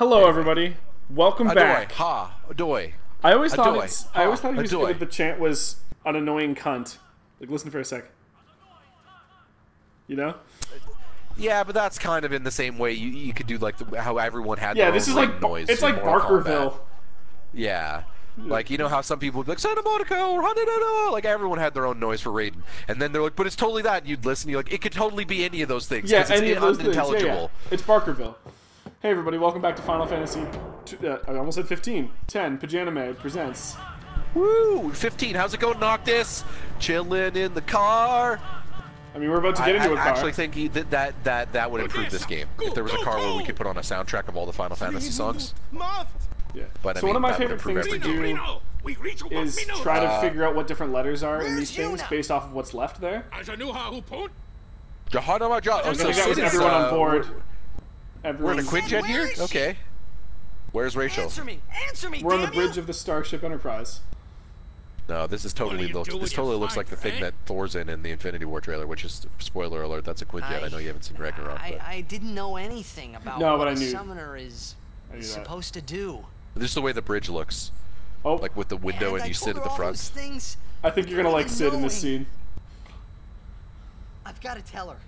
Hello, everybody. Welcome Adoy. back. Ha. Adoy. I always thought Adoy. it's, I always thought he was Adoy. the chant was an annoying cunt. Like, listen for a sec. You know? Yeah, but that's kind of in the same way you, you could do like the, how everyone had. Yeah, their this own is like noise. it's like Barkerville. Kombat. Yeah. Like you know how some people would be like Santa Monica or Hanada, like everyone had their own noise for Raiden, and then they're like, but it's totally that. And you'd listen, you're like, it could totally be any of those things. Yeah, it's any of those things. Yeah, unintelligible. yeah. It's Barkerville. Hey, everybody. Welcome back to Final Fantasy. T- uh, I almost said 15. 10. Pajanime presents. Woo! 15. How's it going, Noctis? Chilling in the car. I mean, we're about to I, get into I a car. I actually think he, that, that that that would improve this game if there was a car where we could put on a soundtrack of all the Final Fantasy songs. yeah. but I so mean, one of my favorite improve things to everything. do is try to Uh, figure out what different letters are in these things based off of what's left there. Jahana Maja. Oh, I so think that was Cid is, everyone uh, on board. We're in a Quinjet here? She? Okay. Where's Rachel? Answer me! Answer me! We're on the bridge you! of the Starship Enterprise. No, this is totally looks, this totally looks like the thing eh? that Thor's in in the Infinity War trailer, which is spoiler alert. That's a Quinjet. I, know you haven't seen Ragnarok, I, but I didn't know anything about No, what but I a knew- summoner is I knew that. supposed to do. this is the way the bridge looks, Oh, like with the window and, I you sit at the front. Things. I think you're gonna like sit in this Knowing. scene. I've got to tell her.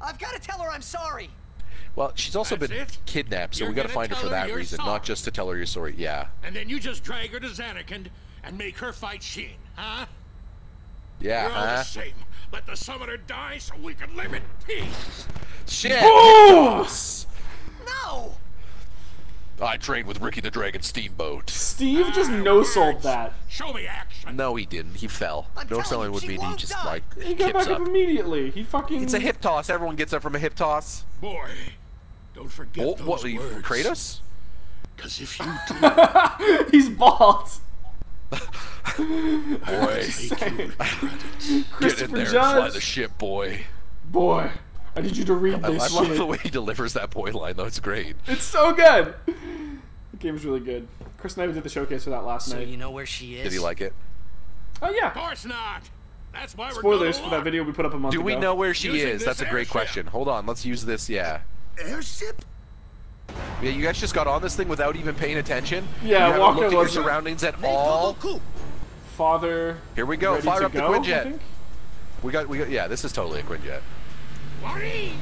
I've got to tell her I'm sorry. Well, she's also That's been it? kidnapped, so You're we gotta find her for tell her that reason, sorry. not just to tell her your story. Yeah, And then you just drag her to Zanarkand and make her fight Sheen, huh? yeah, We're all the same. Let the summoner die so we can live in peace. Shit! Boom! No! I trained with Ricky the Dragon Steamboat. Steve just Ah, no sold that. Show me action. No, he didn't. He fell. I'm no telling selling would she mean he just die. like He got back up. up. immediately. He fucking. It's a hip toss. Everyone gets up from a hip toss. Boy, don't forget Oh, those what? You, words. Kratos? Because if you do, He's bald. Boy, take you credit. get in Christopher there and fly the ship, boy. Boy, I need you to read I, this I shit. love the way he delivers that boy line, though. It's great. It's so good. The game's really good. Chris and I did the showcase for that last So night. you know where she is? Did he like it? oh yeah. Of yeah. course not. That's why we're Spoilers for that video we put up a month Do ago. we know where she Using is? That's a great airship. question. Hold on, let's use this. Yeah. Airship? Yeah, you guys just got on this thing without even paying attention. Yeah, you haven't Walker looked at your was- surroundings at all. Father? Here we go. ready Fire to up the go, I Quinjet. We got, we got. Yeah, this is totally a Quinjet. Worry.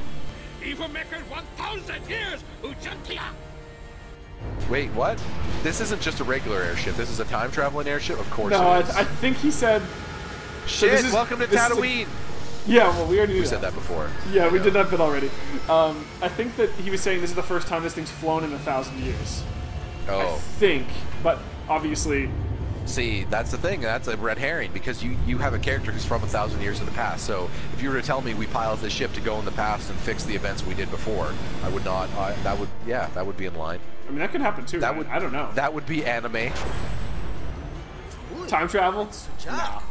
evil maker 1,000 years, Ujantia. Wait, what? This isn't just a regular airship. This is a time traveling airship. Of course No, I, it is. I think he said. Shit! this is- welcome to this is a- Tatooine. Yeah, well, we already knew We said that before. Yeah, we I did that bit already. Um, I think that he was saying this is the first time this thing's flown in a thousand years. Oh. I think, but obviously, see, that's the thing. That's a red herring because you you have a character who's from a thousand years in the past. So if you were to tell me we pilot this ship to go in the past and fix the events we did before, I would not. I, that would yeah, that would be in line. I mean that could happen too. That man. would I don't know. That would be anime. Time travel? Jack.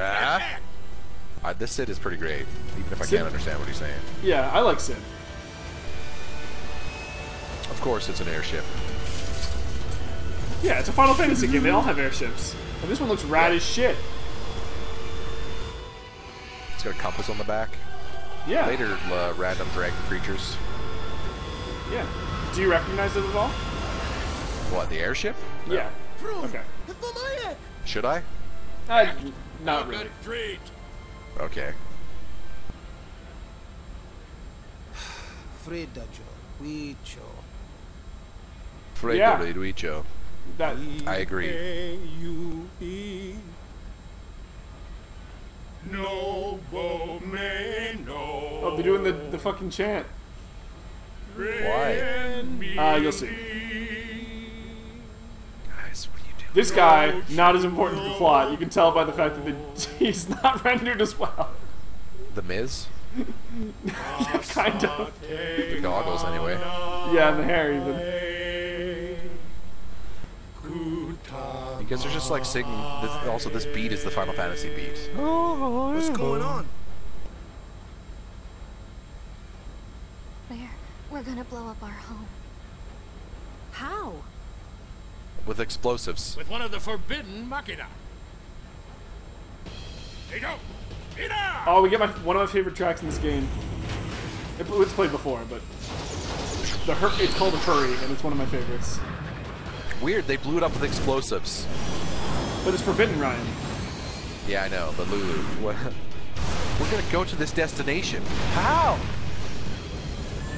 Ah. Uh, this Cid is pretty great, even if I Cid- can't understand what he's saying. Yeah, I like Cid. Of course, it's an airship. Yeah, it's a Final Fantasy game. They all have airships, and this one looks rad as shit. It's got a compass on the back. Yeah. Later, uh, random dragon creatures. Yeah. Do you recognize it at all? What, the airship? Yeah. Okay. Should I? Uh, not really. good treat. Okay. Fredaggio, Huicho. Fredo Yeah. de Duicho. That. I agree. Noble may know. Oh, they're doing the the fucking chant. Why? Uh, you'll see. This guy not as important to the plot. You can tell by the fact that the, he's not rendered as well. The Miz? kind of. The goggles, anyway. Yeah, and the hair even. You guys are just like singing. This, also, this beat is the Final Fantasy beat. What's going on? We're, we're gonna blow up our home. How? With explosives. With one of the forbidden machina. Hey, go. Ida! Oh, we get my one of my favorite tracks in this game. It, it's played before, but the hur- it's called a hurry, and it's one of my favorites. Weird, they blew it up with explosives. But it's forbidden, Ryan. Yeah, I know, but Lulu, what? We're gonna go to this destination. How?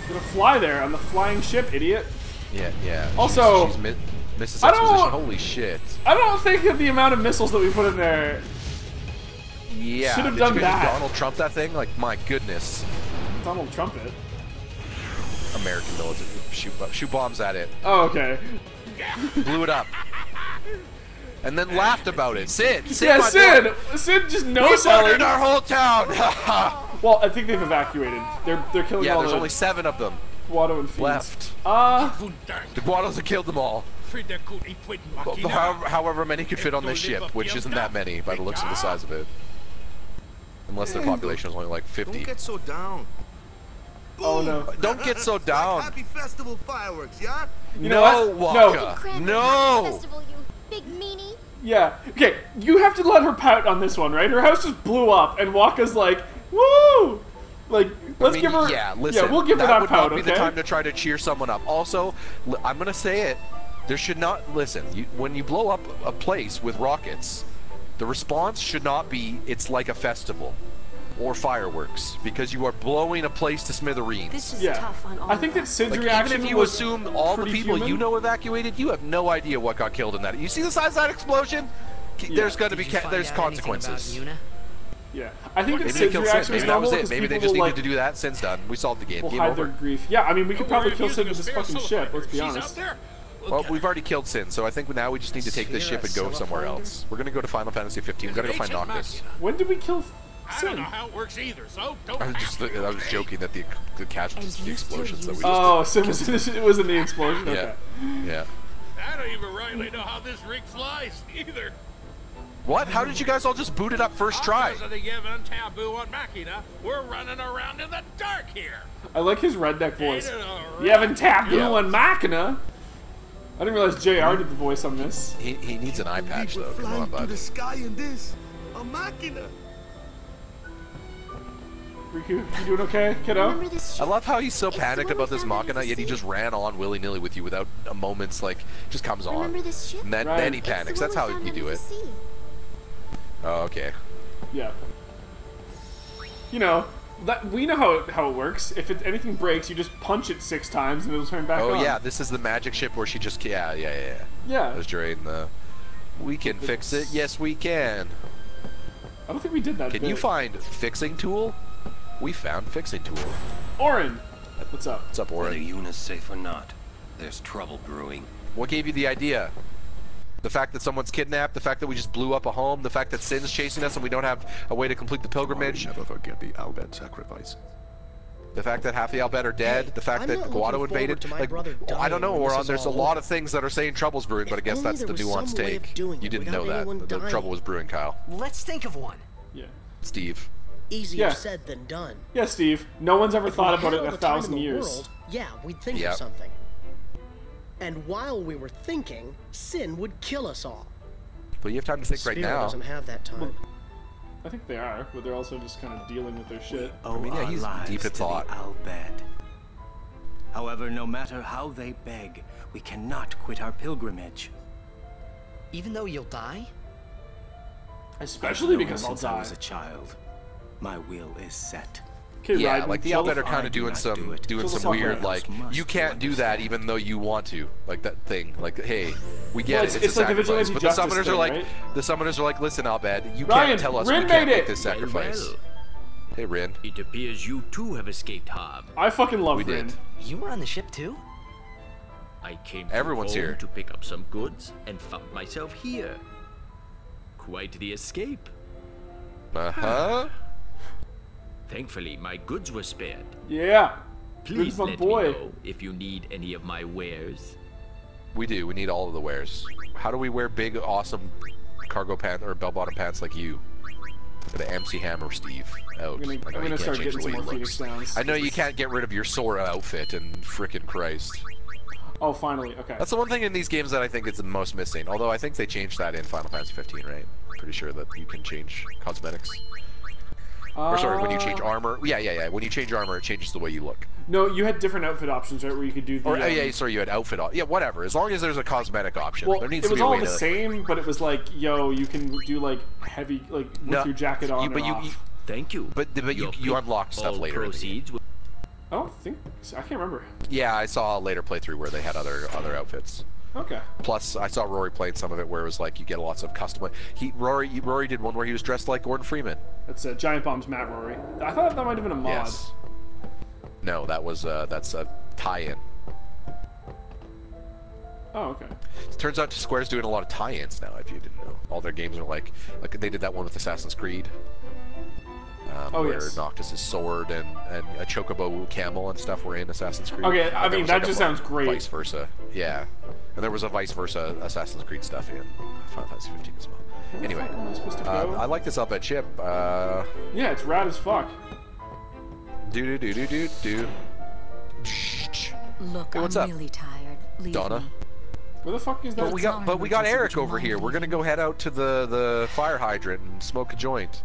You're gonna fly there on the flying ship, idiot. Yeah, yeah. Also, she's, mi- Mrs. I don't- Exposition. Holy shit. I don't think that the amount of missiles that we put in there. Yeah. Should've did done that. Donald Trump that thing? Like, my goodness. Donald Trumpet. American military shoot, shoot bombs at it, Oh, okay. blew it up, and then laughed about it. Cid, Cid, yeah, Cid. boy, Cid just no selling. our whole town. Well, I think they've evacuated. They're they're killing all of them. yeah, there's the only seven of them Guado and Fiends. left. Uh, The Guados have killed them all. But however, however many could fit on this ship, which isn't that many by the looks of the size of it. Unless their population is only like 50. Don't get so down. Oh, no. Don't get so down. Like happy festival fireworks, yeah? you No, what? No. Wakka. Cram No! Festival, you big meanie. Yeah. Okay, you have to let her pout on this one, right? Her house just blew up, and Wakka's like, "Woo!" Like, let's I mean, give her. Yeah, listen. Yeah, we'll give her that that would pout. not be okay. the time to try to cheer someone up. Also, I'm gonna say it. There should not listen. You, when you blow up a place with rockets, the response should not be "It's like a festival" or fireworks because you are blowing a place to smithereens. This is yeah. tough on all I think of that us. Cid's Like, reaction even if you was assume all the people human. you know evacuated, you have no idea what got killed in that. You see the size of that explosion? K- There's going to be Did ca- there's out anything about consequences. Yeah, I think that Maybe they Cid's killed Cid. reaction Maybe was that normal was it. because Maybe they just will, needed like, to do that. Since done, we solved the game. We'll Game hide over. their grief. Yeah, I mean, we could probably kill Cid with this fucking ship. Let's be honest. Well, we've already killed Sin, so I think now we just need to take this ship and go somewhere else. We're gonna go to Final Fantasy 15. We're gonna go find Noctis. When did we kill Sin? I don't know how it works either, so don't I was just I was joking that the the casualties, And the you still explosions that we use- just Oh, Cid was it was in the explosion. yeah Okay. yeah. I don't even rightly know how this rig flies either. What? How did you guys all just boot it up first try? Because of the given taboo on Machina, we're running around in the dark here. I like his redneck voice. Ain't it all You haven't tapped Yeah. and Machina. I didn't realize JR did the voice on this. He, he needs an eye patch though. Come on, through bud. the sky in this. A machina. Rikku, you doing okay, kiddo? I love how he's so It's panicked about this found under Machina, yet he just ran on willy nilly with you without a moment's like just comes on. Remember this ship? And then, Right. then he It's It's the panics. That's how found you do it. sea. Oh, okay. Yeah. You know, that we know how it, how it works. If it, anything breaks, you just punch it six times and it'll turn back on. Oh on. yeah, this is the magic ship where she just yeah yeah yeah. yeah. Yeah. That was during the. We can fix it. Yes, we can. I don't think we did that. Can bit. you find fixing tool? We found fixing tool. Auron? What's up? What's up, Whether Auron? Yuna's safe or not, there's trouble brewing. What gave you the idea? The fact that someone's kidnapped, the fact that we just blew up a home, the fact that Sin's chasing us and we don't have a way to complete the pilgrimage, Never forget the Al Bhed sacrifice. the fact that half the Al Bhed are dead, the fact I'm that Guado invaded. Like, brother I don't know, dying when this Oron. There's a lot of things that are saying trouble's brewing, but I guess that's the there nuanced some way of take. doing You didn't know that. The, the trouble was brewing, Kyle. Let's think of one. Yeah. Steve. Easier Yeah. said than done. Yeah, Steve. No one's ever If thought about it in a the thousand the years. World, yeah, we'd think Yep. of something. And while we were thinking, Sin would kill us all. But you have time to think right Spira now. doesn't have that time. I think they are, but they're also just kind of dealing with their shit. owe mean, yeah, he's lives deep in to thought. the Al Bhed. However, no matter how they beg, we cannot quit our pilgrimage. Even though you'll die? Especially because I'll since I die. was a child. My will is set. Okay, Yeah, like the chill are kind of doing some do doing some weird like you can't do that even though you want to like that thing like hey we get Well, it it's- it's, it's a like sacrifice but the summoners thing, are like right? the summoners are like listen Al Bhed you Ryan, can't tell us Rin we can't made make it! this sacrifice Well, hey Rin It appears you too have escaped harm. I fucking love we Rin. did You were on the ship too? I came Everyone's home here. to pick up some goods and found myself here. Quite the escape. uh huh Thankfully, my goods were spared. Yeah. Please let boy. me know if you need any of my wares. we do we need all of the wares how do we wear big awesome cargo pants or bell bottom pants like you the MC Hammer Steve out I'm gonna, I know I'm you gonna can't start getting some more he Phoenix. Downs. I know you can't get rid of your Sora outfit and frickin' Christ Oh, finally. Okay. That's the one thing in these games that I think is the most missing. Although I think they changed that in Final Fantasy 15, right? Pretty sure that you can change cosmetics. Or sorry, when you change armor. Yeah, yeah, yeah. When you change armor, it changes the way you look. No, you had different outfit options, right? Where you could do the. Or oh, um, yeah, sorry, you had outfit. Op- yeah, whatever. As long as there's a cosmetic option, Well, there needs it to was be a all the to. same, but it was like, yo, you can do like heavy, like with No, your jacket on you- but and you- off. you- Thank you. But but you you unlocked stuff all later. in the game. Proceeds will I don't think. I can't remember. Yeah, I saw a later playthrough where they had other other outfits. Okay. Plus, I saw Rorie playing some of it where it was like you get lots of custom. He Rorie Rorie did one where he was dressed like Gordon Freeman. That's uh, Giant Bomb's Matt Rorie. I thought that might have been a mod. Yes. No, that was uh, that's a tie-in. Oh, okay. It turns out Square's doing a lot of tie-ins now. If you didn't know, all their games are like like they did that one with Assassin's Creed. Um, Oh, where yes. Noctis' sword and, and a chocobo camel and stuff were in Assassin's Creed. Okay, I mean, that like, just sounds great. Vice versa, yeah. And there was a vice versa Assassin's Creed stuff in Final Fantasy 15 as well. Anyway, Where the fuck am I supposed to uh, go? I like this Alphabet chip. Uh, Yeah, it's rad as fuck. do do do do do do. Look, Hey, what's I'm up? really tired. Leave Donna? me. Where the fuck is that? But we It's got not an but we got emergency. Eric Would you over mind here. We're gonna leaving? go head out to the the fire hydrant and smoke a joint.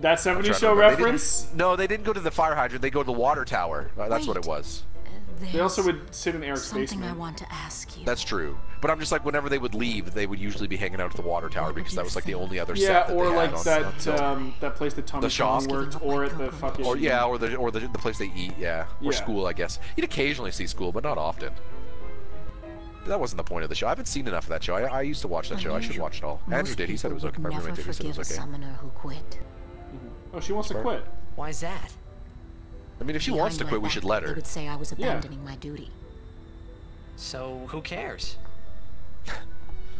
that 70s Trying to show remember. They reference? didn't- No, they didn't go to the fire hydrant. They go to the water tower. Uh, That's what it Wait. Was. They also would sit in Eric's something basement. I want to ask you. That's true. But I'm just like, whenever they would leave, they would usually be hanging out at the water tower What because that was like the only other yeah, set that or they like had that on film. um, that place that Tommy The shop? Worked, or at the fucking. or yeah, or the or the, the place they eat, yeah, or Yeah. school, I guess. You'd occasionally see school, but not often. But that wasn't the point of the show. I haven't seen enough of that show. I, I used to watch that show. I should watch it all. Andrew did. He said it was okay. My would roommate never did. He said it forgive was okay. summoner who quit. Oh, she wants to Smart. quit. Why's that? I mean, if she Behind wants to my quit, we should let They her. would say I was Yeah. abandoning my duty. So who cares?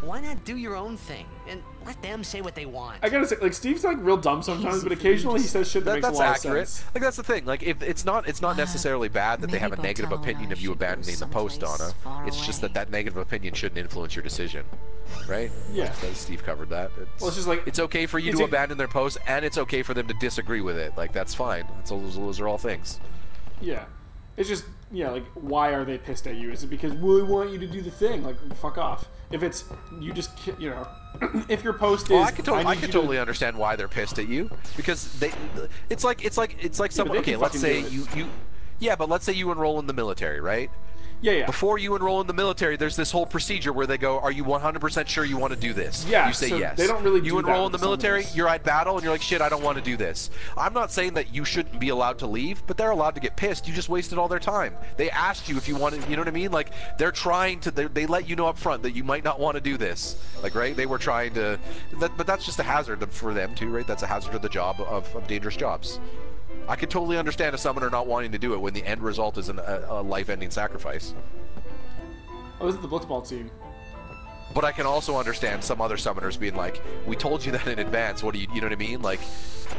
Why not do your own thing and let them say what they want? I gotta say, like Steve's like real dumb sometimes, but occasionally he says shit that, That, makes a that's lot accurate. of sense. Like that's the thing. Like if it's not, it's not Uh, necessarily bad that they have a negative opinion of you abandoning the post, someplace Donna. far It's just that that negative opinion shouldn't influence your decision, right? Yeah. That- Steve covered that. It's, Well, it's just like- it's okay for you to a- abandon their post, and it's okay for them to disagree with it. Like that's fine. It's all, those, those are all things. Yeah, it's just yeah, like why are they pissed at you? Is it because we want you to do the thing? Like fuck off. If it's you just you know, if your post is Well, I can, to- I need can you to- totally understand why they're pissed at you because they. It's like it's like it's like Yeah, someone. okay, let's say you you. Yeah, but let's say you enroll in the military, right? Yeah yeah Before you enroll in the military, there's this whole procedure where they go, "Are you 100% sure you want to do this?" Yeah, You say so yes. they don't really You do that enroll in the military, you're at battle, and you're like, "Shit, I don't want to do this." I'm not saying that you shouldn't be allowed to leave, but they're allowed to get pissed. You just wasted all their time. They asked you if you wanted. You know what I mean? Like they're trying to. They, they let you know up front that you might not want to do this. Like right? They were trying to. That, but that's just a hazard for them too, right? That's a hazard of the job of, of dangerous jobs. I could totally understand a summoner not wanting to do it when the end result is an, a, a life-ending sacrifice. Oh, this is the Blitzball team. But I can also understand some other summoners being like, "We told you that in advance. What do you, you know what I mean? Like,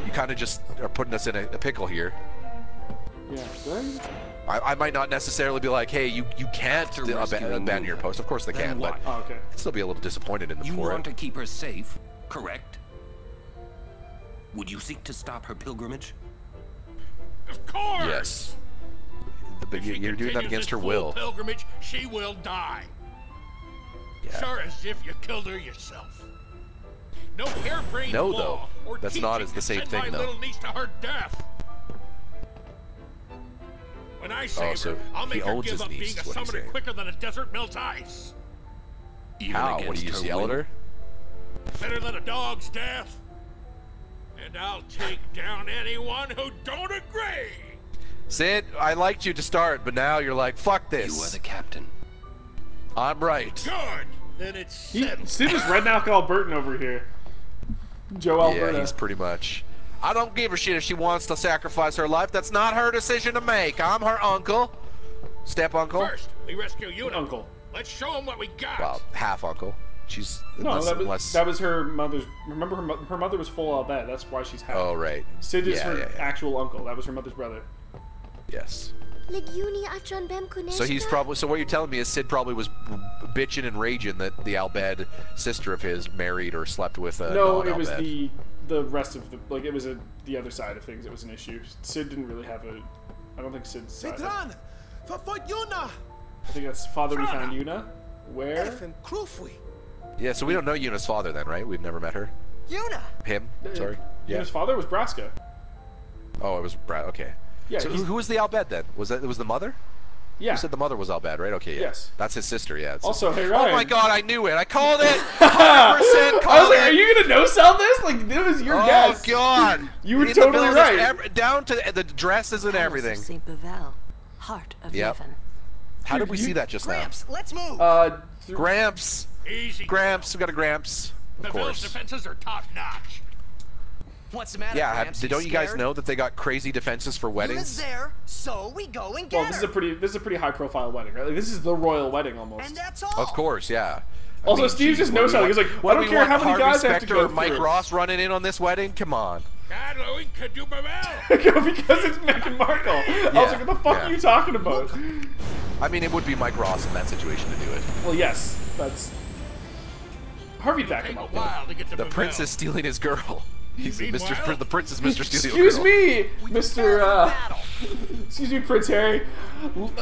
you kind of just are putting us in a, a pickle here." Yeah. Did I- I, I might not necessarily be like, "Hey, you you can't After ab- rescuing abandon your post." Of course they then can, but? Oh, okay. I'd still be a little disappointed in them You for want to keep her safe, correct? Would you seek to stop her pilgrimage? Of course. Yes. The, but If you- she you're doing that against her will. Pilgrimage, she will die. Yeah. Sure as if you killed her yourself. No harebrained No, though. or That's not as the same thing, my though. little niece to her death. When I save Oh, so her, I'll make her owns give his up niece, being a summoner quicker than a desert melts ice. Even How? What do you yell at her? Better than a dog's death. And I'll take down anyone who don't agree. Cid, I liked you to start, but now you're like, "Fuck this. You are the captain. I'm right. Good. Then it's He, settled. Cid is redneck Albertan over here. Joe Alberta. Yeah, he's pretty much. I don't give a shit if she wants to sacrifice her life. That's not her decision to make. I'm her uncle. Step uncle. First, we rescue Una. Uncle. Let's show him what we got. Well, half uncle. She's No, unless, that was, unless- that was her mother's. Remember, her, her mother was full all that. That's why she's half. Oh right. Cid is yeah, her yeah, yeah. actual uncle. That was her mother's brother. Yes. Legiuni Achan Bem Kuneshka? So he's probably. So what you're telling me is Cid probably was bitching and raging that the Al Bhed sister of his married or slept with a no, it was the the rest of the like it was a, the other side of things. It was an issue. Cid didn't really have a. I don't think Cid's side. Sidran! for Yuna! I think that's Father we found Yuna. Where? Effen Krufwi! Yeah. So we don't know Yuna's father then, right? We've never met her. Yuna! Him. Uh, Sorry. Yeah. Yuna's father was Braska. Oh, it was Brad. Okay. Yeah, So who, who was the Al Bhed then? Was that it was the mother? Yeah. You said the mother was Al Bhed, right? Okay. Yeah. Yes. That's his sister. Yeah. it's- Also, hey Ryan. Oh my God! I knew it. I called it. 100% I was like, it. are you gonna no sell this? Like, this was your oh guess. Oh God! You were In totally right. this, ev- down to the dresses and everything. Saint Bevelle, heart of Yep. heaven. How did we see that just Gramps, let's move. Uh. Gramps. Easy. Gramps. We got a Gramps. Of The Village course. defenses are top notch. What's the matter, Yeah. Gramps? don't you guys know that they got crazy defenses for Yuna's weddings? there, so we go and get well, this is a pretty this is a pretty high profile wedding, right? Like, this is the royal wedding almost. and that's all. Of course. Yeah. I Also, mean, Steve's geez, just what no selling. He's like, what I do don't we care want how many Harvey guys have to Specter go or Mike through. Ross running in on this wedding? Come on. God, Louis could do because it's Meghan Markle. I was Yeah, like, what the fuck yeah. are you talking about? I mean, it would be Mike Ross in that situation to do it. Well, yes, that's Harvey back him up. The prince is stealing his girl. He's Mr. The prince is Mr. Stealing Excuse girl. me, Mr. Uh, excuse me, Prince Harry.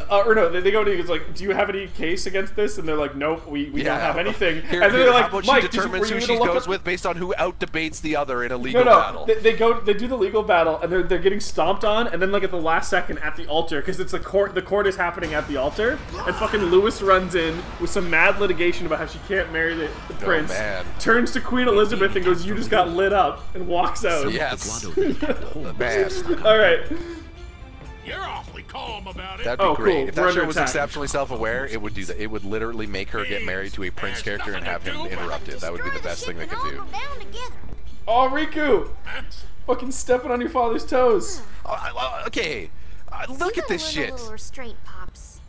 Uh, or no, they, they go to he's like, "Do you have any case against this?" And they're like, "Nope, we, we don't have anything." Here, and then they're like, "Mike, she you, determines you who she goes with based on who out debates the other in a No, legal no, battle? they, they go, they do the legal battle, and they're, they're getting stomped on, and then like at the last second at the altar, because it's a court, the court is happening at the altar, and fucking Louis runs in with some mad litigation about how she can't marry the, the prince, man. turns to Queen Elizabeth and goes, "You just got lit up," and walks out. yes, Guado man. All right. You're awfully calm about it. That'd be Oh, great. cool. If We're that under show was attack. exceptionally self-aware, it would do that. It would literally make her get married to a prince character and have him interrupted. That would be the best thing they could do. Down together. Oh, Rikku, fucking stepping on your father's toes. Uh, uh, okay, uh, look at this shit. Restraint, pops.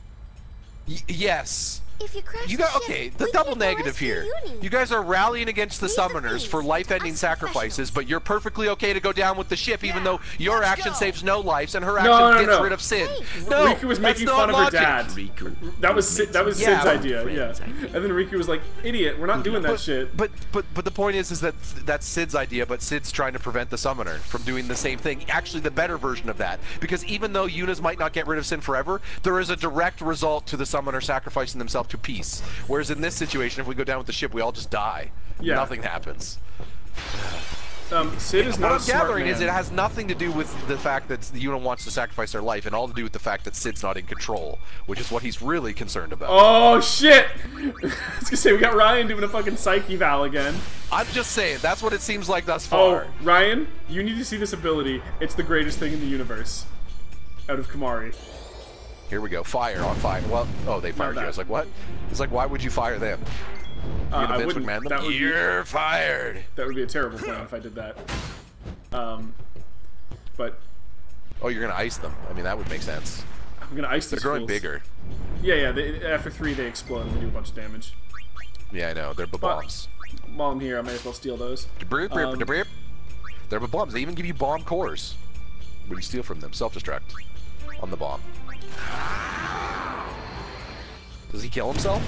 Y- yes. If you crash You the got ship, okay. The double negative here. Uni. You guys are rallying against the Leave summoners things. for life-ending sacrifices, but you're perfectly okay to go down with the ship, even though your let's action go. saves no lives and her action No, no, gets no. rid of Cid. Wait. No, Rikku was making fun of her logic. dad. Rikku. That was Cid, that was Yeah. Cid's idea, yeah. friends, I. And then Rikku was like, "Idiot, we're not doing that but, shit." But but but the point is, is that that's Cid's idea, but Cid's trying to prevent the summoner from doing the same thing. Actually, the better version of that, because even though Yuna's might not get rid of Sin forever, there is a direct result to the summoner sacrificing themselves to peace. Whereas in this situation, if we go down with the ship, we all just die. Yeah. Nothing happens. um, Cid is What I'm gathering man. is it has nothing to do with the fact that Yuna wants to sacrifice their life, and all to do with the fact that Cid's not in control, which is what he's really concerned about. Oh shit! I was gonna say we got Ryan doing a fucking psyche val again. I'm just saying, that's what it seems like thus far. Oh, far. Ryan, you need to see this ability. It's the greatest thing in the universe. Out of Kimahri. Here we go. Fire on fire. Well, oh, they fired you. I was like, what? It's like, why would you fire them? Uh, I wouldn't. Man them? That would, be, You're fired. that would be a terrible plan if I did that. Um, but Oh, you're gonna ice them. I mean, that would make sense. I'm gonna ice the. They're growing fools. bigger. Yeah, yeah. They, after three, they explode and they do a bunch of damage. Yeah, I know. They're bombs. While I'm here, I may as well steal those. Debrip, Um, debrip. They're bombs. They even give you bomb cores when you steal from them. Self-destruct on the bomb. Does he kill himself?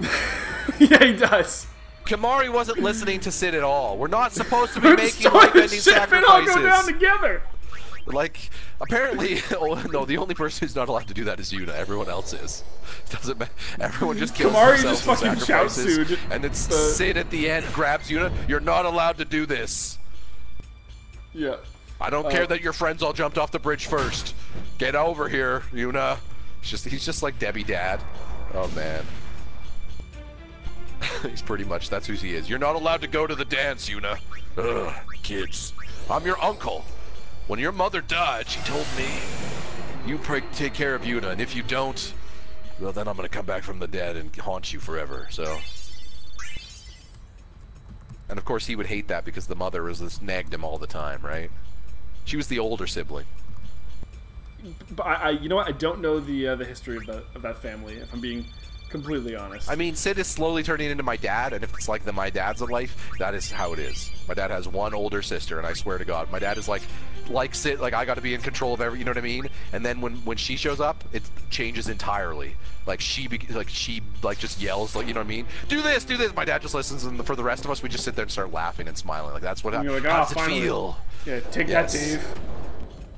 yeah, he does. Kimahri wasn't listening to Cid at all. We're not supposed to be making life-ending and all go down together. Like, apparently, oh, no, the only person who's not allowed to do that is Yuna. Everyone else is. Doesn't matter. Everyone just kills Kimahri themselves just and fucking shouts sacrifices. And it's Uh, Cid at the end grabs Yuna. You're not allowed to do this. Yeah. I don't Uh, care that your friends all jumped off the bridge first. Get over here, Yuna. Just he's just like Debbie Dad. Oh man. he's pretty much that's who he is. You're not allowed to go to the dance, Yuna. Ugh, kids. I'm your uncle. When your mother died, she told me you pray, take care of Yuna, and if you don't, well then I'm gonna come back from the dead and haunt you forever. So. And of course he would hate that because the mother was just nagged him all the time, right? She was the older sibling. But I, I, you know what? I don't know the uh, the history of that of that family. If I'm being completely honest. I mean, Cid is slowly turning into my dad, and if it's like the my dad's of life, that is how it is. My dad has one older sister, and I swear to God, my dad is like, like Cid, like I got to be in control of every, you know what I mean? And then when when she shows up, it changes entirely. Like she, be, like she, like just yells, like you know what I mean? Do this, do this. My dad just listens, and for the rest of us, we just sit there and start laughing and smiling. Like that's what. And how, you're like, how "Ah, does it feel? yeah, take Yes. that, Dave.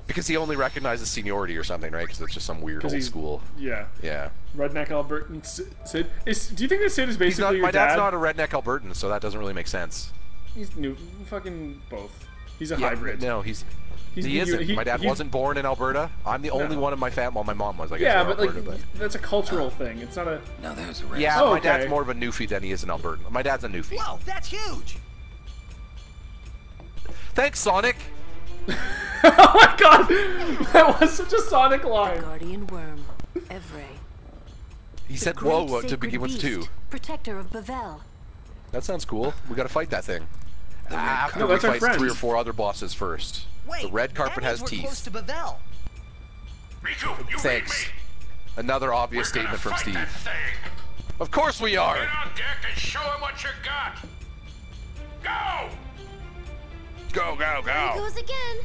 Because he only recognizes seniority or something, right? Because it's just some weird old school. Yeah. Yeah. Redneck Albertan S- Cid. Is, do you think that Cid is basically not, your my dad's not a redneck Albertan, so that doesn't really make sense. He's new. Fucking both. He's a Yeah, hybrid. No, he's He's he the- isn't. he- my dad wasn't born in Alberta. I'm the only No. one in my family. Well, my mom was. I guess. Yeah, in but like Alberta, that's a cultural thing. It's not a. Now there's a yeah, Oh, my dad's more of a Newfie than he is an Albertan. My dad's a Newfie. Whoa, that's huge! Thanks, Sonic. oh my god, that was such a Sonic line. Guardian worm, Evrae. He The said great whoa to sacred begin with too. Protector of Bevelle. That sounds cool. We gotta fight that thing. After No, we that's our fight friend. three or four other bosses first. Wait, the red carpet that means has we're teeth. close to Bevelle. Rikku, you Thanks. me. Another obvious We're statement from Steve. Of course we are. Get on deck and show him what you got. Go! Go, go, There he go. goes again.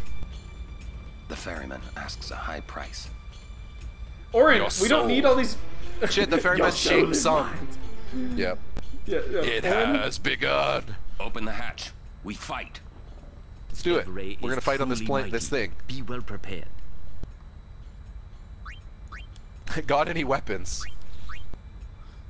The ferryman asks a high price. Auron, we don't need all these. Shit, the ferryman ferryman's soul shaped some. Yep. Yeah, yeah. It Auron? has begun. Open the hatch. We fight. Let's do it. Ray We're gonna fight on this truly plane, this thing. Be well prepared. Got any weapons?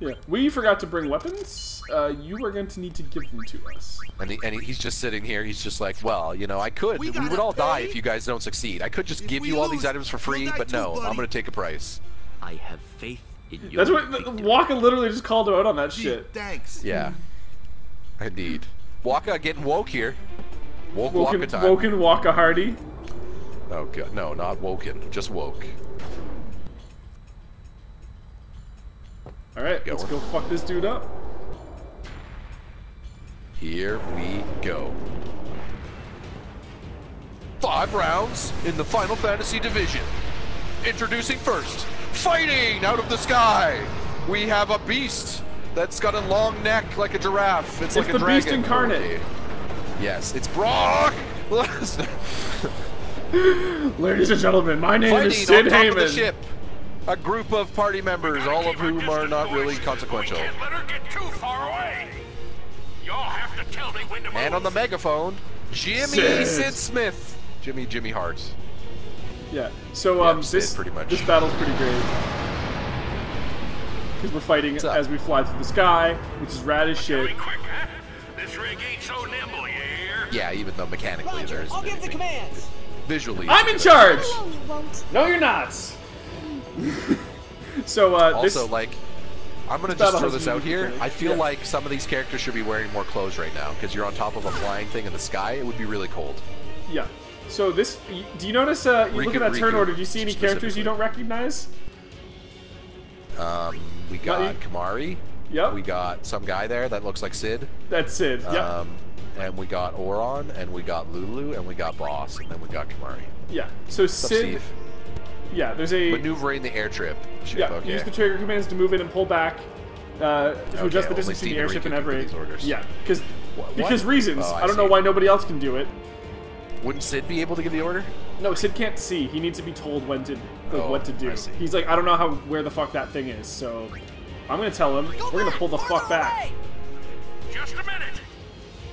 Yeah, we forgot to bring weapons. Uh, you are going to need to give them to us. And, he, and he, he's just sitting here. He's just like, well, you know, I could. We We, would all die if you guys don't succeed. I could just If give we you all these items for you'll free, but too, no, I'm gonna take a price. I have faith in you. That's what Wakka literally just called him out on that Gee, shit. thanks. Yeah. Indeed. Wakka getting woke here. Woke Woken, Wakka time. woken Wakka Hardy. Oh god, no, not woken, just woke. All right, let's go fuck this dude up. Here we go. Five rounds in the Final Fantasy division. Introducing first, fighting out of the sky. We have a beast that's got a long neck like a giraffe. It's, It's like a the dragon. beast incarnate. Yes, it's Brock Lesnar. Ladies and gentlemen, my name fighting is Cid on top of the ship. A group of party members, all of whom are distance, not really consequential. Let her get too far away. Y'all have to tell me when to move. And on the megaphone, Jimmy Sid. Sid Smith. Jimmy Jimmy Hart. Yeah. So Yeah, um, Cid, this pretty much. this battle's pretty great because we're fighting as we fly through the sky, which is rad as shit. quick, huh? This rig ain't so nimble, you? Yeah, even though mechanically there isn't I'll give the anything. commands. Visually. I'm in charge. No, you won't. No, you're not. so uh, this Also, like, I'm gonna this just throw this out here. I feel Yeah. like some of these characters should be wearing more clothes right now because you're on top of a flying thing in the sky. It would be really cold. yeah. So this, do you notice? Uh, you look at that turn Rikku, order. Do you see any characters you don't recognize? Um, we got. Kimahri. Yep. We got some guy there that looks like Cid. That's Cid. Yep. Um, and we got Auron, and we got Lulu, and we got Boss, and then we got Kimahri. yeah. So Cid. Steve? Yeah. There's a Maneuvering the air trip. Ship, Yeah, okay. use the trigger commands to move in and pull back. Uh, to Okay, adjust the distance between the airship and can every. Yeah, because because reasons. Oh, I I, don't know why nobody else can do it. Wouldn't Cid be able to give the order? No, Cid can't see. He needs to be told when to like, Oh, what to do. He's like, I don't know how where the fuck that thing is. So I'm gonna tell him. Go We're gonna pull the fuck farther back. Just a minute.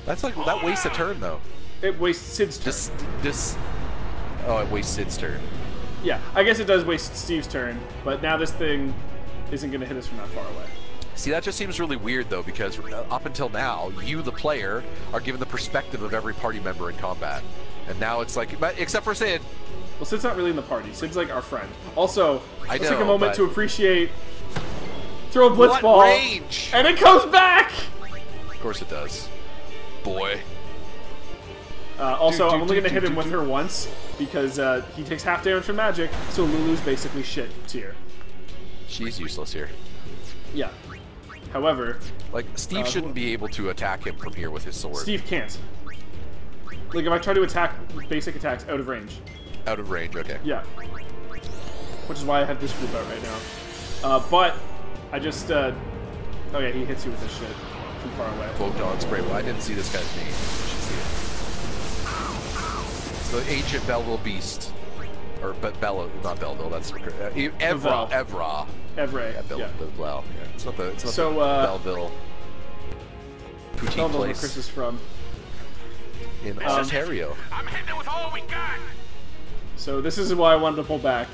That's like that wastes a turn though. It wastes Cid's turn. Just, just. Oh, it wastes Cid's turn. Yeah, I guess it does waste Steve's turn, but now this thing isn't gonna hit us from that far away. See, that just seems really weird though, because uh, up until now, you, the player, are given the perspective of every party member in combat, and now it's like, but except for Cid. Well, Cid's not really in the party. Cid's like our friend. Also, I let's take a moment to appreciate. Throw a blitz What ball, range? and it comes back. Of course it does. Boy. Uh, also, Do, do, I'm only gonna hit him do, with do. her once because uh, he takes half damage from magic, so Lulu's basically shit tier. She's useless here. Yeah. However, Like, Steve Uh, shouldn't be able to attack him from here with his sword. Steve can't. Like if I try to attack basic attacks out of range. Out of range, okay. Yeah. Which is why I have this group out right now. Uh, but I just uh, oh yeah, he hits you with this shit from far away. Photon spray. Well, I didn't see this guy's name. The ancient Belleville beast. Or, but Bella, not Belleville, that's uh, Evrae. Belleville. Evrae. Evrae. Yeah, Bell, yeah. Belleville. Yeah. It's not the, it's not So, the uh, Belleville. Poutine Belleville's where Chris is from. in Um, Ontario. I'm hitting it with all we got. So this is why I wanted to pull back.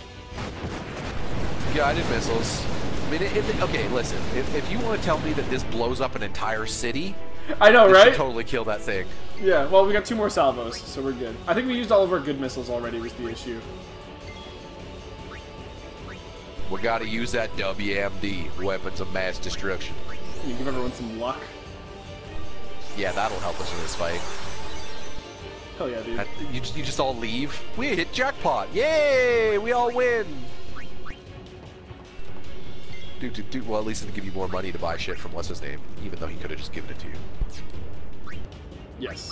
Guided missiles. I mean, it, it, okay, listen. If, if you want to tell me that this blows up an entire city, I know, This right? totally kill that thing. Yeah, well, we got two more salvos, so we're good. I think we used all of our good missiles already, was the issue. We gotta use that WMD, weapons of mass destruction. You give everyone some luck. Yeah, that'll help us in this fight. Hell yeah, dude. That- You, just- you just all leave. We hit jackpot! Yay! We all win! Do, do, do. Well, at least it'll give you more money to buy shit from what's his name, even though he could have just given it to you. Yes.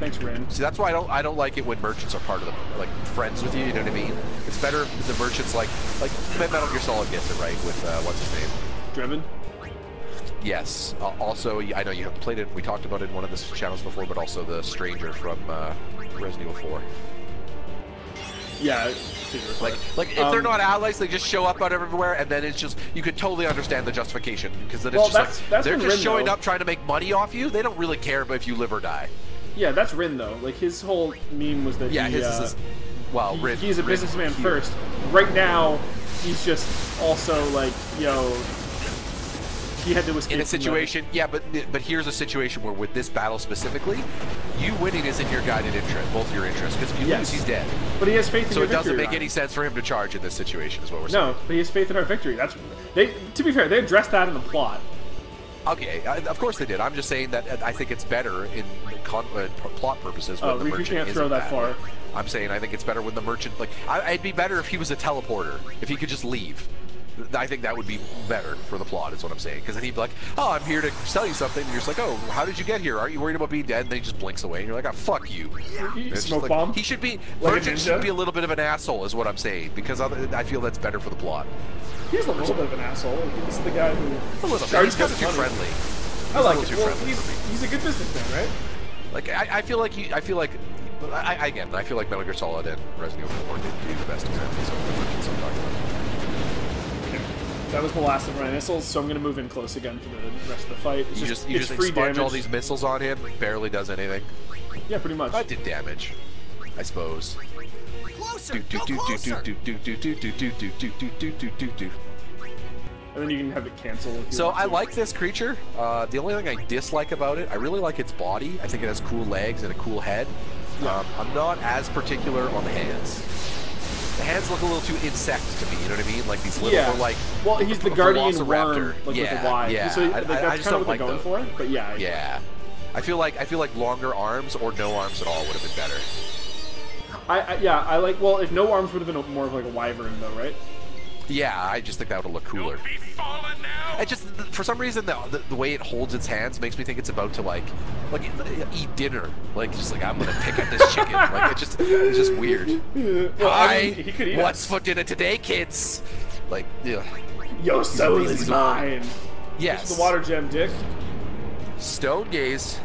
Thanks, Ren. See, that's why I don't I don't like it when merchants are part of the like friends with you. You know what I mean? It's better if the merchants like like Metal Gear Solid gets it right with uh, what's his name. Drebin? Yes. Uh, also, I know you haven't played it. We talked about it in one of the channels before, but also the stranger from uh, Resident Evil 4. Yeah. Like, like if they're Um, not allies, they just show up out of everywhere, and then it's just you could totally understand the justification because then it's Well, just that's- like that's they're just Rin, showing though- up trying to make money off you. They don't really care if you live or die. Yeah, that's Rin, though. Like, his whole meme was that Yeah, he, his uh, is well, he- Rin- he's a Rin businessman here. first. Right now, he's just also like, yo, he had to escape in a situation, yeah, but but here's a situation where with this battle specifically, you winning is in your guided interest, both your interests. Because if you Yes. lose, he's dead. But he has faith in your So it doesn't make any sense for him to charge in this situation. Is what we're saying. No, but he has faith in our victory. That's they. To be fair, they addressed that in the plot. Okay, I, of course they did. I'm just saying that uh, I think it's better in con- uh, plot purposes when Oh, the we- merchant can't throw that far. I'm saying I think it's better when the merchant like I, I'd be better if he was a teleporter. If he could just leave. Th- I think that would be better for the plot, is what I'm saying. Because then he'd be like, "Oh, I'm here to sell you something." And you're just like, "Oh, how did you get here? Aren't you worried about being dead?" And then he just blinks away, and you're like, "Oh, fuck you." You smoke like- bomb. He should be. Like a should be a little bit of an asshole, is what I'm saying. Because I feel that's better for the plot. He's a little bit of an asshole. He's the guy who. A little bit. He's kind of too money. friendly. I like a it. too Well, friendly he's, he's a good businessman, right? Like I, I feel like he, I feel like, I, I again, I feel like Metal Gear Solid and Resident Evil 4 did do the best examples of that was the last of my missiles, so I'm gonna move in close again for the rest of the fight. It's you just, just you it's just free damage. all these missiles on him, like barely does anything. Yeah, pretty much. I did damage, I suppose. Closer, closer. And then you can have it cancel. So I like this creature. Uh, the only thing I dislike about it, I really like its body. I think it has cool legs and a cool head. Yeah. Um, I'm not as particular on the hands. The hands look a little too insect to me. You know what I mean? Like these little, Yeah. like Well, he's the guardian worm, like yeah, with the Y. Yeah, So I, like, I- that's I just kind of what like they're going those. for. But yeah, Yeah, I feel like I feel like longer arms or no arms at all would have been better. I, I yeah I like. Well, if no arms would have been more of like a wyvern though, right? Yeah, I just think that would look cooler. I just, for some reason, the, the, the way it holds its hands makes me think it's about to like, like eat dinner. Like just like I'm gonna pick at this chicken. like it just, it's just weird. Well, Hi, I mean, he could eat what's us. for dinner today, kids? Like, yeah. Your soul He's is mine. Yes. This is the water gem, Dick. Stone gaze.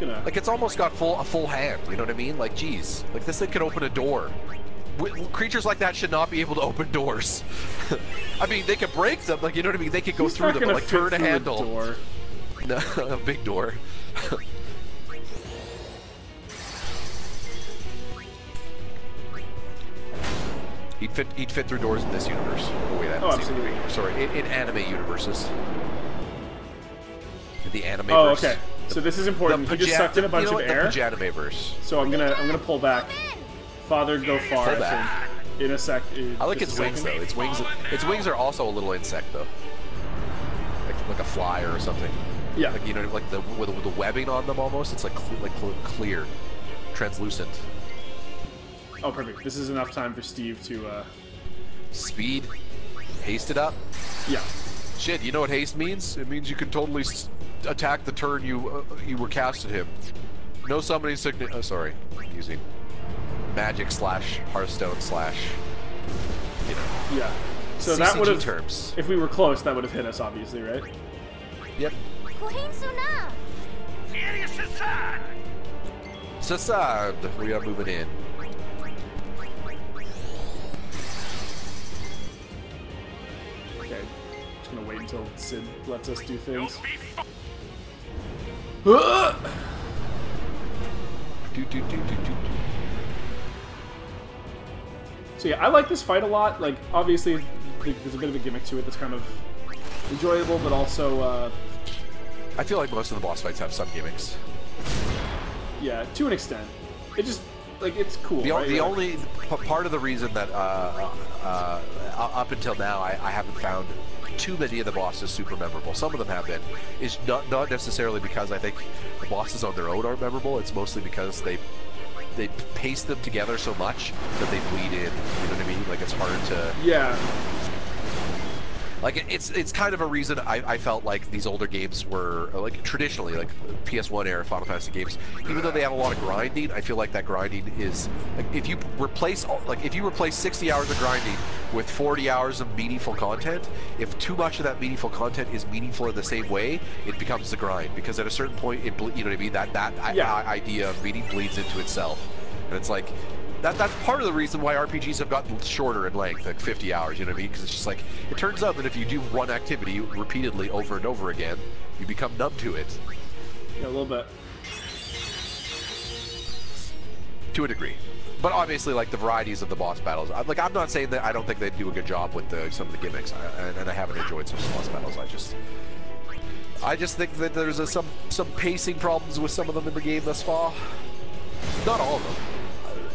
Gonna. Like it's almost got full a full hand. You know what I mean? Like, geez, like this thing could open a door. W- creatures like that should not be able to open doors. I mean, they could break them. Like, you know what I mean? They could go He's through them, but like turn a handle. door. No, a big door. he'd fit. He'd fit through doors in this universe. The way that Oh, to be. absolutely. Sorry, in, in anime universes. In the anime. Oh, okay. So this is important. He just sucked in a you bunch know of air. The Pajanimaverse. So I'm gonna I'm gonna pull back. Father, go far. Pull back. In a sec. in I like its wings though. Its wings. Its wings are also a little insect though. Like like a flyer or something. Yeah. Like you know, like the with, with the webbing on them almost. It's like cl- like cl- clear, translucent. Oh, perfect. This is enough time for Steve to. uh... Speed. Haste it up. Yeah. Shit, you know what haste means? It means you can totally attack the turn you uh, you were cast at him. No summoning signet. Oh, sorry. I'm using magic slash Hearthstone slash. You know. Yeah. So that would have. terms. If we were close, that would have hit us, obviously, right? Yep. Sassad, we are moving in. Okay. Just gonna wait until Cid lets us do things. Do, do, do, do, do, do. So yeah, I like this fight a lot. Like, obviously, there's a bit of a gimmick to it that's kind of enjoyable, but also uh, I feel like most of the boss fights have some gimmicks. yeah, to an extent. It just like it's cool. The, right? the Like- only p- part of the reason that uh, uh, uh, up until now I, I haven't found too many of the bosses super memorable. Some of them have been. Is not not necessarily because I think the bosses on their own aren't memorable. It's mostly because they they paste them together so much that they bleed in. You know what I mean? Like it's hard to yeah, like it's it's kind of a reason I, I felt like these older games were like traditionally like PS1 era Final Fantasy games, even though they have a lot of grinding, I feel like that grinding is like if you replace like if you replace 60 hours of grinding with 40 hours of meaningful content, if too much of that meaningful content is meaningful in the same way, it becomes the grind because at a certain point it ble- you know what I mean that that i- Yeah. idea of meaning bleeds into itself, and it's like. That, that's part of the reason why RPGs have gotten shorter in length, like 50 hours, you know what I mean? Because it's just like, it turns out that if you do one activity repeatedly over and over again, you become numb to it, yeah, a little bit. to a degree. But obviously, like, the varieties of the boss battles, I- like, I'm not saying that I don't think they do a good job with the, some of the gimmicks, I, and, and I haven't enjoyed some of the boss battles, I just... I just think that there's a, some some pacing problems with some of them in the game thus far. Not all of them,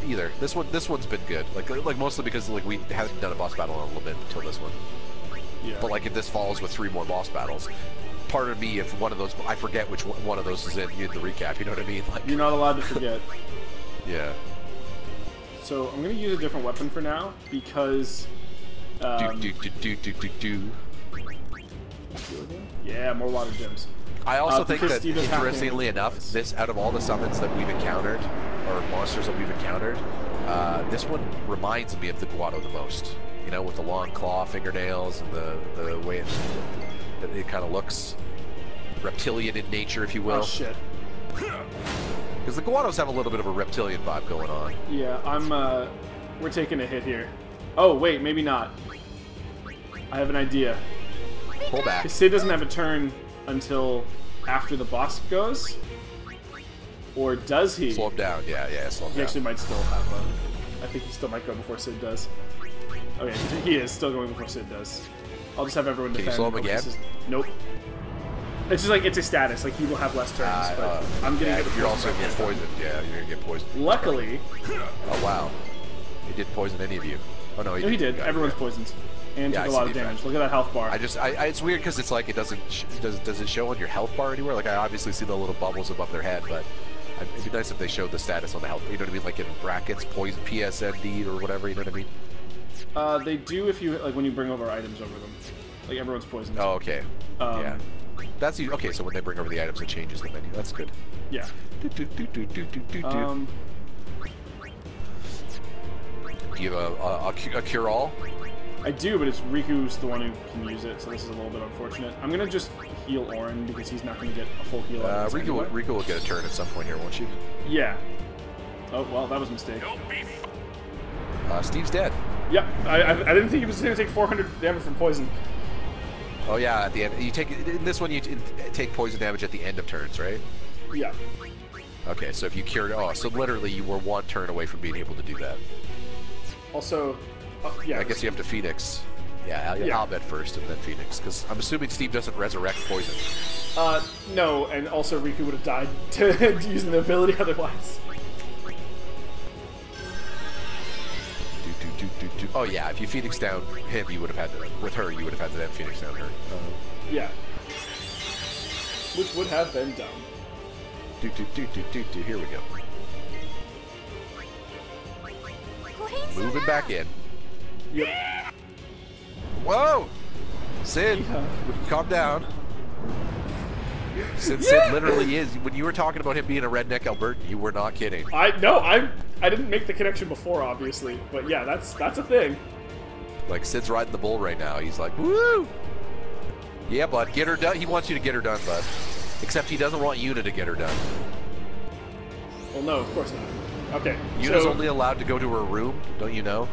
either. This one, this one's been good. Like, like mostly because like we haven't done a boss battle in a little bit until this one. Yeah. But like if this follows with three more boss battles, part of me, if one of those, I forget which one, one of those is in, in the recap. You know what I mean? Like, You're not allowed to forget. yeah. So I'm gonna use a different weapon for now because. Um, do, do, do, do, do, do. Yeah, more water gems. I also Uh, think that, Steve is hacking interestingly enough, this. this out of all the summons that we've encountered, or monsters that we've encountered, uh, this one reminds me of the Guado the most. You know, with the long claw fingernails and the, the way it, it, it kind of looks reptilian in nature, if you will. Oh shit. Because the Guados have a little bit of a reptilian vibe going on. Yeah, I'm. uh... We're taking a hit here. Oh wait, maybe not. I have an idea. Pull back. Cid doesn't have a turn until after the boss goes. Or does he? Slow him down. Yeah, yeah, slow him He down. actually might still have a. I think he still might go before Cid does. Okay, he is still going before Cid does. I'll just have everyone defend. Can you slow him again? is- Nope. It's just like it's a status. Like he will have less turns, Uh, but uh, I'm getting yeah, with You're poison also gonna get time. poisoned. Yeah, you're gonna get poisoned. Luckily, Oh wow. He didn't poison any of you. Oh no, he, no, he did. Everyone's yeah. poisoned, and Yeah, took I a lot of damage. effect. Look at that health bar. I just, I, I it's weird because it's like it doesn't, sh- does, does it show on your health bar anywhere? Like I obviously see the little bubbles above their head, but it'd be nice if they showed the status on the health. You know what I mean? Like in brackets, poison, PSND or whatever. You know what I mean? Uh, they do if you like when you bring over items over them. Like everyone's poisoned. Oh, okay. Um, yeah. That's okay. So when they bring over the items, it changes the menu. That's good. Yeah. Do, do, do. Um, Do you have a, a, a, a cure-all? I do, but it's Rikku's the one who can use it, so this is a little bit unfortunate. I'm gonna just heal Auron because he's not gonna get a full heal. out Uh, of this Rikku, will, anyway. Rikku will get a turn at some point here, won't she? Yeah. Oh well, that was a mistake. Uh, Steve's dead. Yep. I, I, I didn't think he was gonna take 400 damage from poison. Oh yeah, at the end, you take in this one you take poison damage at the end of turns, right? Yeah. Okay, so if you cured, oh, so literally you were one turn away from being able to do that. Also, uh, yeah. I guess you have to Phoenix. Yeah, I'll, Yeah. I'll bet first and then Phoenix, because I'm assuming Steve doesn't resurrect poison. Uh, no, and also Rikku would have died to, to using the ability otherwise. Do, do, do, do, do. Oh yeah, if you Phoenix down him, you would have had to, with her, you would have had to then Phoenix down her. Uh, Yeah. Which would have been dumb. do, do, do, do, do, do. Here we go. Moving back in. Yep. Whoa! Cid, Yeah. calm down? Cid, Cid literally is. When you were talking about him being a redneck Albertan, you were not kidding. I no, I I didn't make the connection before, obviously, but yeah, that's that's a thing. Like Cid's riding the bull right now. He's like, woo! Yeah, bud, get her done. He wants you to get her done, bud. Except he doesn't want Yuna to get her done. Well, no, of course not. Okay. Yuna's so, only allowed to go to her room, don't you know?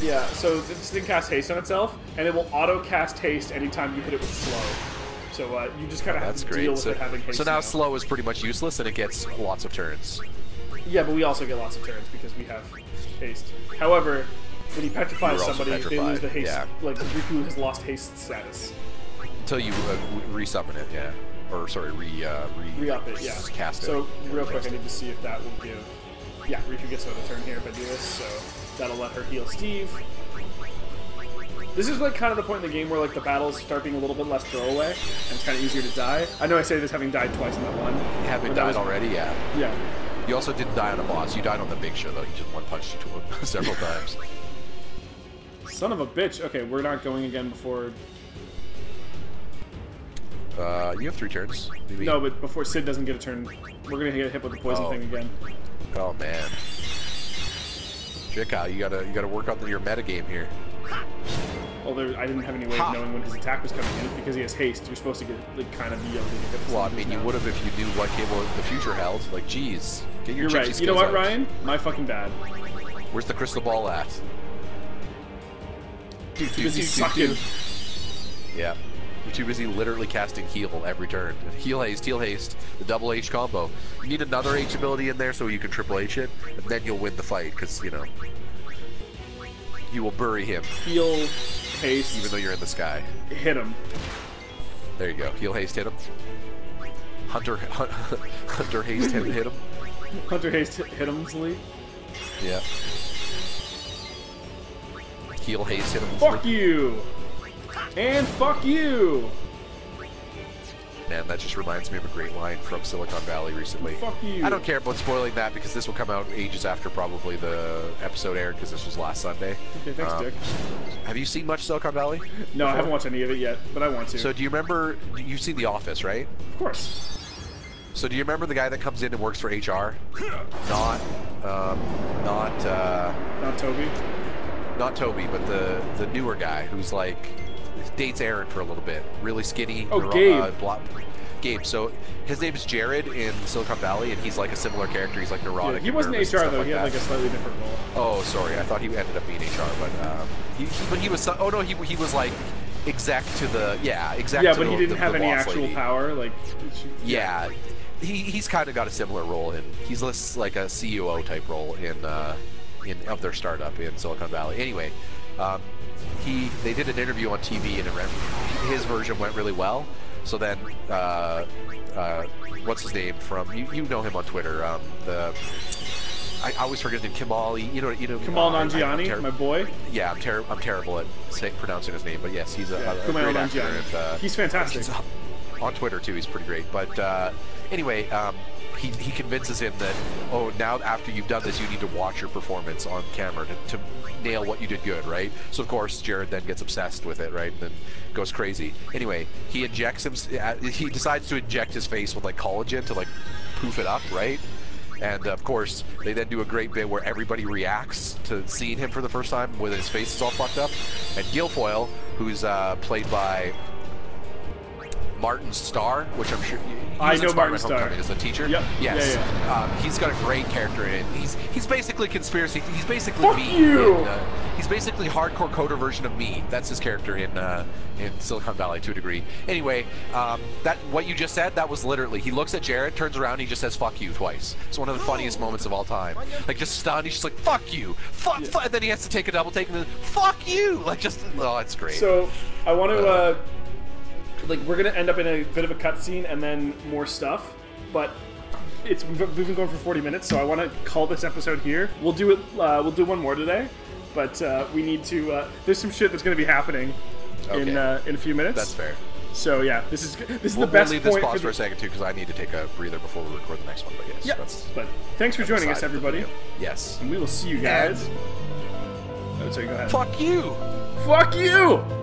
Yeah, so this thing casts haste on itself, and it will auto cast haste anytime you hit it with slow. So uh, you just kind of have to great. deal with So, it having haste. so now slow is pretty much useless, and it gets lots of turns. Yeah, but we also get lots of turns because we have haste. However, when he petrifies somebody, they lose the haste. yeah. Like Rikku has lost haste status. until you uh, resummon it, yeah. Or sorry, re uh, re, Re-up it, yeah. cast it. So real quick, I need to see if that will give. Yeah, Rikku gets another turn here if I do this, so that'll let her heal Steve. This is like kind of the point in the game where like the battles start being a little bit less throwaway, and it's kind of easier to die. I know I say this having died twice in that one. Having died was- already, yeah. Yeah. You also didn't die on a boss. You died on the big show though. You just one punched into him several times. Son of a bitch. Okay, we're not going again before. Uh, you have three turns. Maybe- No, but before Cid doesn't get a turn, we're gonna get hit with the poison Oh. thing again. Oh man. Jikka, you gotta you gotta work on your meta game here. Although I didn't have any way Ha. of knowing when his attack was coming in because he has haste. You're supposed to get like kind of be able to get Well, I mean, you would have if you knew what cable the future held. Like, geez, get your You're right. You know what, out. Ryan? My fucking bad. Where's the crystal ball at? Dude, Dude, dude, sucking. dude. Yeah. You're too busy literally casting heal every turn. Heal haste, heal haste, the double H combo. You need another H ability in there so you can triple H it, and then you'll win the fight, because, you know, you will bury him, Heal, haste, even though you're in the sky. hit him. There you go. Heal haste, hit him. Hunter, Hunter haste, hit, hit him. Hunter haste hit, hit him, Sleep. Yeah. Heal haste, hit him. Fuck you! And fuck you! Man, that just reminds me of a great line from Silicon Valley recently. Fuck you. I don't care about spoiling that because this will come out ages after probably the episode aired because this was last Sunday. Okay, thanks, Um, Dick. Have you seen much Silicon Valley? No, I haven't watched any of it yet, but I want to. So do you remember? You've seen The Office, right? of course. So do you remember the guy that comes in and works for HR? Not, um, not, uh, Not Toby. not Toby, but the the newer guy who's like dates Erin for a little bit. Really skinny. Oh, Gabe. Uh, Gabe. So his name is Jared in Silicon Valley, and he's like a similar character. He's like Yeah, neurotic. he wasn't HR though. stuff he had that. like a slightly different role. Oh, sorry. I thought he ended up being HR, but um, he, he, but he was. Oh no, he he was like exec to the yeah exec. yeah, to but he didn't the- have the any actual lady. power. Like, she- Yeah, he he's kind of got a similar role in. He's less like a CEO type role in uh, in of their startup in Silicon Valley. Anyway, um, he they did an interview on TV and it ran, his version went really well. So then, uh, uh, what's his name from you? You know him on Twitter. Um, the I, always forget his name. Kamali. You know. You know. Kamal uh, Nanjiani, my boy. Yeah, I'm, ter- I'm terrible at say, pronouncing his name, but yes, he's a, Yeah, a, a great actor. Uh, He's fantastic. he's on Twitter too. He's pretty great. But uh, anyway, um, he, he convinces him that oh now after you've done this you need to watch your performance on camera to, to nail what you did good, right? So of course Jared then gets obsessed with it, right? And then goes crazy. Anyway, he injects him. uh, He decides to inject his face with like collagen to like poof it up, right? And of course, they then do a great bit where everybody reacts to seeing him for the first time with his face is all fucked up. And Gilfoyle, who's uh, played by Martin Starr, which I'm sure he I know Martin Starr. As the teacher. Yep. Yes. Yeah, Um, he's got a great character in it. He's he's basically conspiracy. He's basically Fuck me. you! in, uh, he's basically hardcore coder version of me. That's his character in uh, in Silicon Valley to a degree. Anyway, um, that what you just said that was literally he looks at Jared, turns around, he just says "fuck you" twice. It's one of the funniest moments of all time. Like just stunned. He's just like "fuck you," fuck, fuck, and then he has to take a double take and then "fuck you." Like just oh, it's great. So I want to uh, like we're gonna end up in a bit of a cutscene and then more stuff, but it's we've we've been going for 40 minutes, so I want to call this episode here. We'll do it. Uh, we'll do one more today, but uh, we need to. Uh, there's some shit that's gonna be happening in Okay. uh, in a few minutes. That's fair. So yeah, this is this is We'll, the best we'll leave this pause for for, a second too, because I need to take a breather before we record the next one. But yes, Yeah, that's but thanks for joining us, aside of the everybody. Yes. and we will see you guys. Oh, sorry, go ahead. Fuck you. Fuck you!